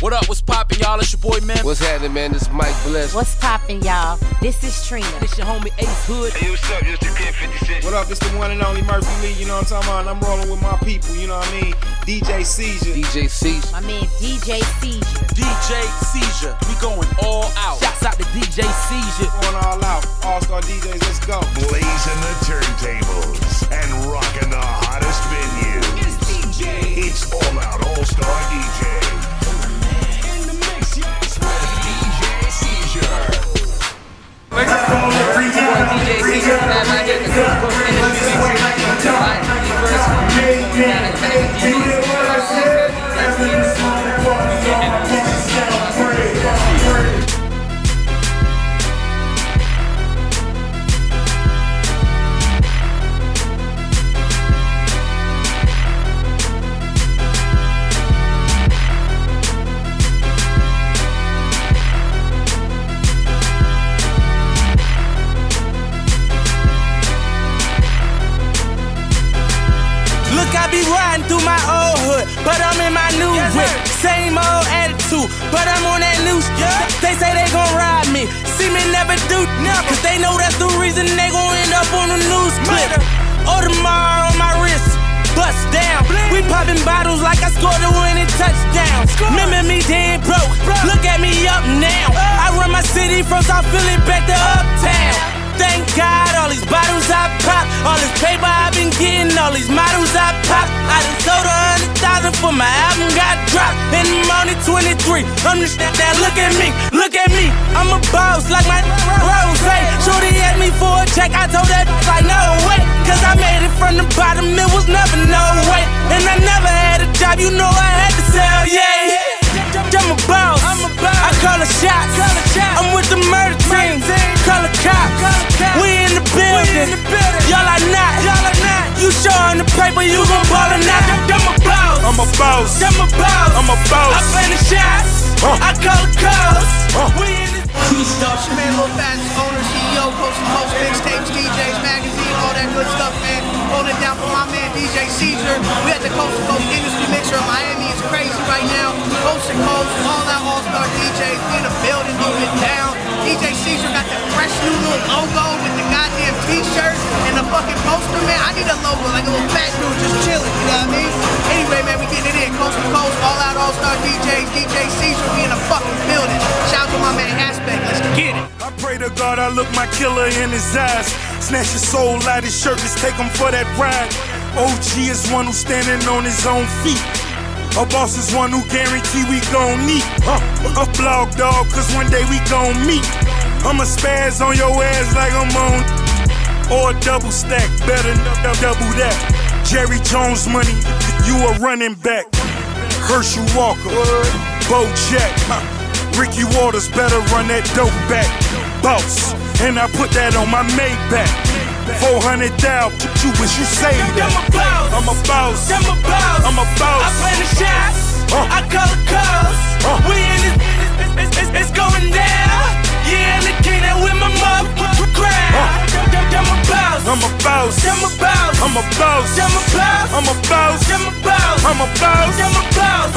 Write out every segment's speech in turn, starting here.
What up, what's poppin', y'all? It's your boy, man. What's happening, man? This is Mike Bliss. What's poppin', y'all? This is Trina. It's your homie Ace Hood. Hey, what's up? This the Kid 56. What up? It's the one and only Murphy Lee. You know what I'm talking about? I'm rolling with my people. You know what I mean? DJ Seizure. DJ Seizure. My man DJ Seizure. DJ Seizure. We going all out. Shouts out to DJ Seizure. Going all out. All Star DJs. Let's go. Blazing the turntables and rocking the hottest venue. It's DJ. It's All Out All Star DJ. Gracias. Attitude, but I'm on that new shit. They say they gon' ride me, see me never do nothing. Cause they know that's the reason they gon' end up on the news clip. Audemars on my wrist, bust down. We popping bottles like I scored a winning touchdown. Remember me dead broke, look at me up now. I run my city from South Philly back to Uptown. Thank God, all these bottles I pop, all this paper I've been getting, all these models I pop. I done sold a hundred thousand for my album got dropped. And I'm only 23. I'm that, look at me, look at me. I'm a boss like my rose. Shorty asked me for a check, I told that like no way. Cause I made it from the bottom, it was never no way. And I never had a job, you know I had to sell, yeah. I'm a boss. I'm a boss. I call a shot. Paper, you gon' ball or not. I'm a boss. I'm a boss. I'm a boss. I'm a boss. I play the shots. Uh. I call the calls. Uh. We in the Yo, it's your man Lil Fats, owner, CEO, Coast to Coast, mixtapes, DJs, magazine, all that good stuff, man. Holding it down for my man DJ Seizure. We at the Coast to Coast Industry Mixer in Miami. It's crazy right now. Coast to Coast, all out All Star DJs in the building, holding it down. Like a little fat dude just chilling, you know what I mean? Anyway, man, we getting it in. Coast to Coast, all out All Star DJs, DJ Seizure, we in the fucking building. Shout out to my man Aspekt. Let's get it. I pray to God I look my killer in his eyes. Snatch his soul out his shirt, let's take him for that ride. OG is one who's standing on his own feet. A boss is one who guarantee we gon' meet. Huh. A blog dog, cause one day we gon' meet. I'ma spaz on your ass like I'm on. Or double stack, better double that. Jerry Jones money, you a running back. Herschel Walker, Bo Jack, huh. Ricky Watters better run that dope back. Boss, and I put that on my Maybach. 400 down, you wish you saved that. I'm a boss. I'm a boss. I'm a boss. I'm a boss. I play the shots. Uh. I call the calls. Uh. We in this,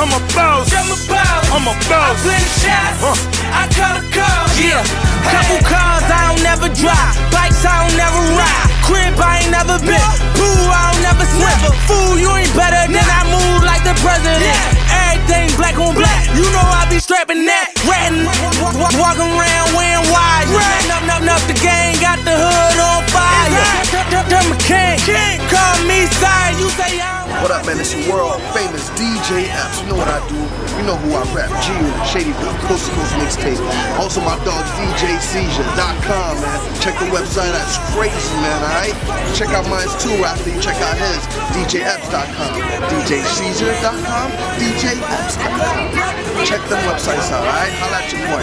I'm a boss. I'm a boss. I'm a I boss. play the shots. Uh. I call the calls. Yeah. Couple cars I don't never drive. Bikes I don't never ride. Crib I ain't never been. Pool I don't never swim. Fool, you ain't better than I move like the president. Everything black on black. You know I be strapping that. Ratting, walking around wearing wire. Up, up, up, the gang got the hood on fire. I'm a king. Call man? It's your world famous DJ Epps. You know what I do. You know who I rap. G Unit, Shady Dog, Coast to Coast Mixtape. Also, my dog DJSeizure.com, man. Check the website. That's crazy, man. All right. Check out mine too. After you check out his, DJEpps.com, DJSeizure.com, DJEpps.com. Check them websites out. All right. Holla at your boy.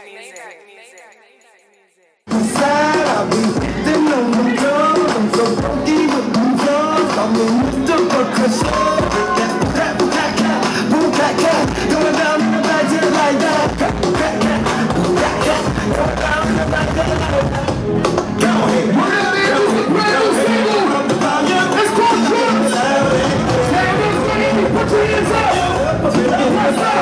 side, I'll on. I'm so. I'm in the that. That. Go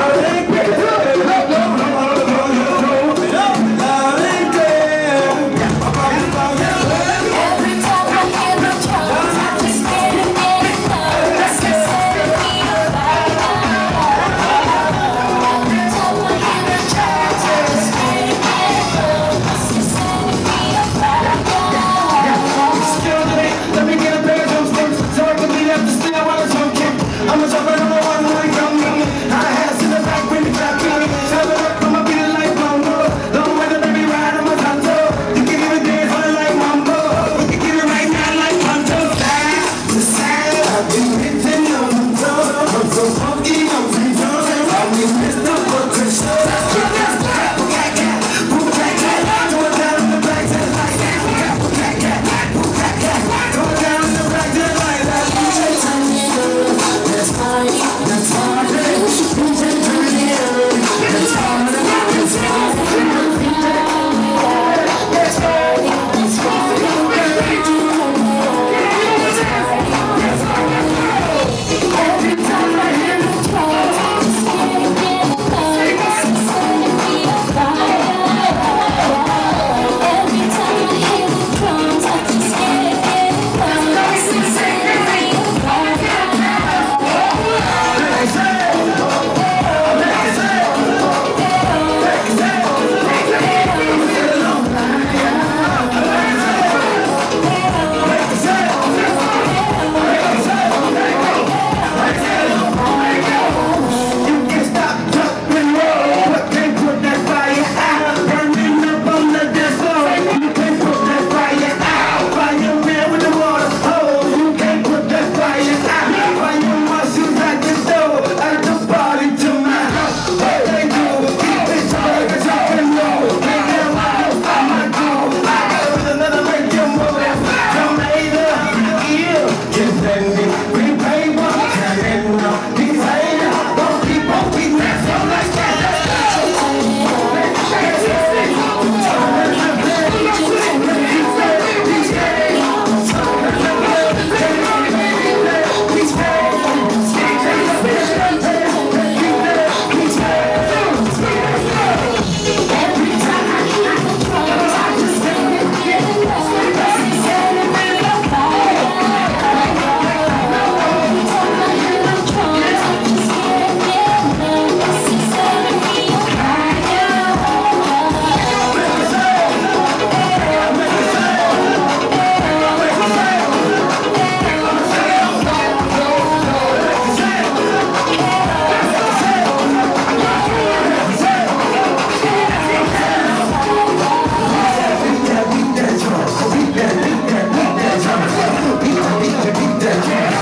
death.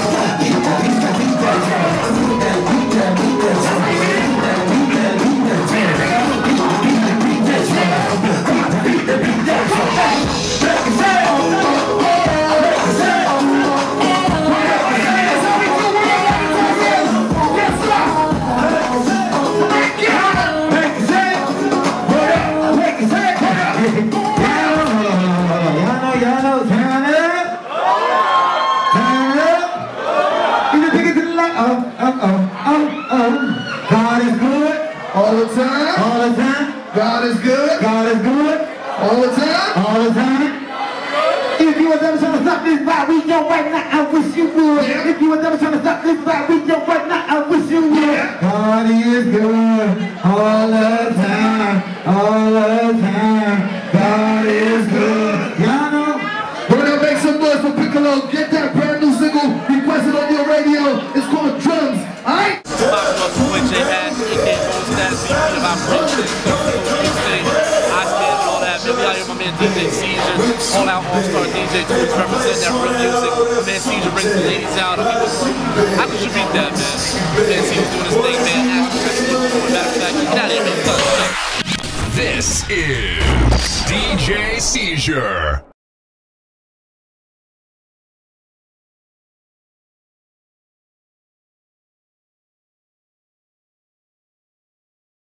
Good. God is good. All the time. All the time. If you was ever trying to stop this vibe, we don't right now, I wish you would. Yeah. If you was ever trying to stop this vibe, we don't right now, I wish you would. Yeah. God is good all the time, all the time. God is good. Y'all know? We're gonna make some noise for Piccalo. Get that brand new single requested on your radio. It's called Drums. Alright? Seizure, all out all star DJ, always representing that real music. Man Seizure brings the ladies out. I mean, I contribute that, man. Man Seizure's doing his thing, man. This is DJ Seizure.